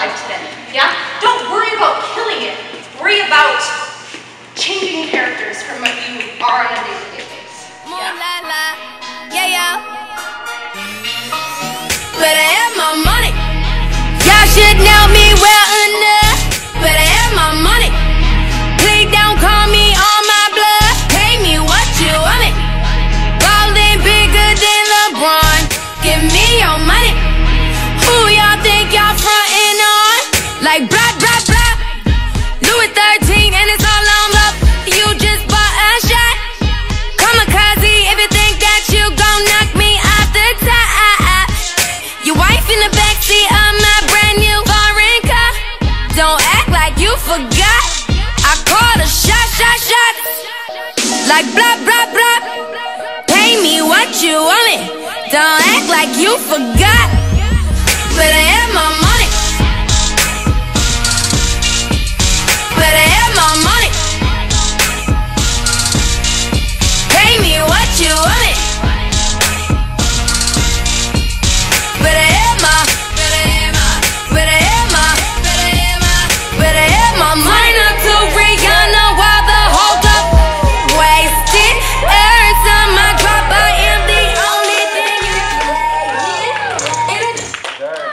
alive today. Yeah? Don't worry about killing it. Worry about changing characters from what you are on a day-to-day basis. Yeah? Yeah, yeah. Better have my money. Y'all should know me 13 and it's all on love. You just bought a shot. Kamikaze if you think that you gon' knock me off the top. Your wife in the backseat of my brand new foreign car. Don't act like you forgot. I called a shot, shot, shot. Like blah, blah, blah. Pay me what you want me. Don't act like you forgot.